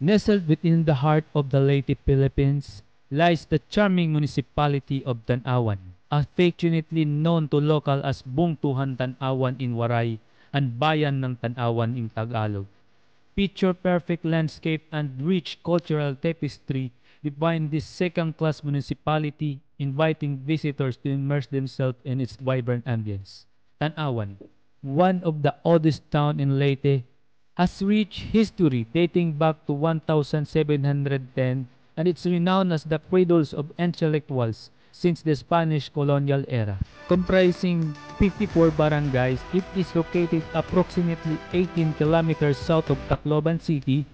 Nestled within the heart of the Leyte, Philippines, lies the charming municipality of Tanauan, affectionately known to local as Bungtuhan Tanauan in Waray and Bayan ng Tanauan in Tagalog. Picture-perfect landscape and rich cultural tapestry define this second-class municipality, inviting visitors to immerse themselves in its vibrant ambience. Tanauan, one of the oldest towns in Leyte, has rich history dating back to 1710 and it's renowned as the cradles of intellectuals since the Spanish colonial era. Comprising 54 barangays, it is located approximately 18 kilometers south of Tacloban City,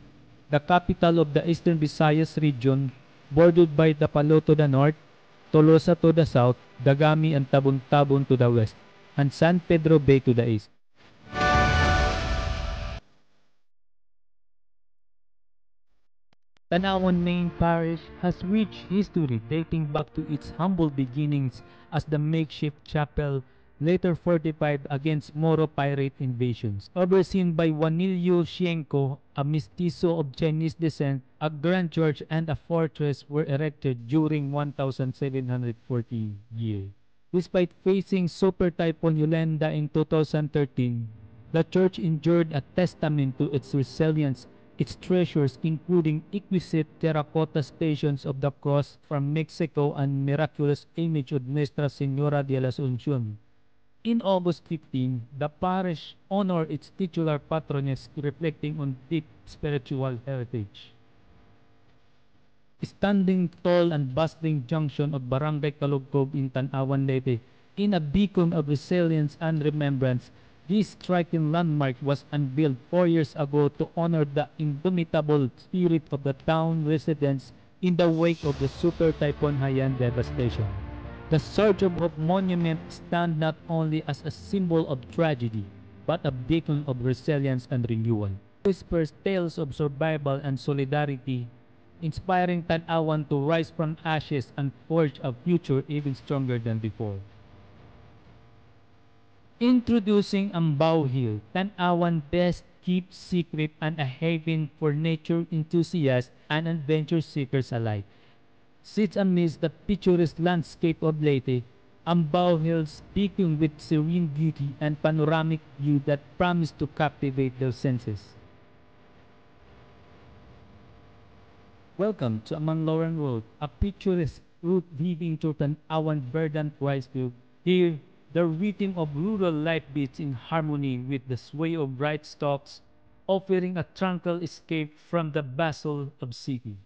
the capital of the Eastern Visayas region, bordered by Dapalo to the north, Tolosa to the south, Dagami and Tabon-Tabon to the west, and San Pedro Bay to the east. Tanauan Main Parish has rich history dating back to its humble beginnings as the makeshift chapel, later fortified against Moro pirate invasions. Overseen by Juanillo Shienko, a mestizo of Chinese descent, a grand church and a fortress were erected during 1740 year. Despite facing Super Typhoon Yolanda in 2013, the church endured a testament to its resilience its treasures including exquisite terracotta stations of the cross from Mexico and miraculous image of Nuestra Senora de la Asunción. In August 15, the parish honored its titular patroness reflecting on deep spiritual heritage. Standing tall and bustling junction of Barangay Kalugkob in Tanawan Leyte, in a beacon of resilience and remembrance, This striking landmark was unveiled four years ago to honor the indomitable spirit of the town residents in the wake of the Super Typhoon Haiyan devastation. The Surge of Monument stands not only as a symbol of tragedy, but a beacon of resilience and renewal. Whispers tales of survival and solidarity, inspiring Tanauan to rise from ashes and forge a future even stronger than before. Introducing Ambao Hill, Tanauan best kept secret and a haven for nature enthusiasts and adventure seekers alike. Sits amidst the picturesque landscape of Leyte, Ambao Hills beacon with serene beauty and panoramic view that promise to captivate their senses. Welcome to Amanluran Road, a picturesque route leading to Tanauan verdant ricefield. Here, the rhythm of rural life beats in harmony with the sway of bright stalks, offering a tranquil escape from the bustle of city.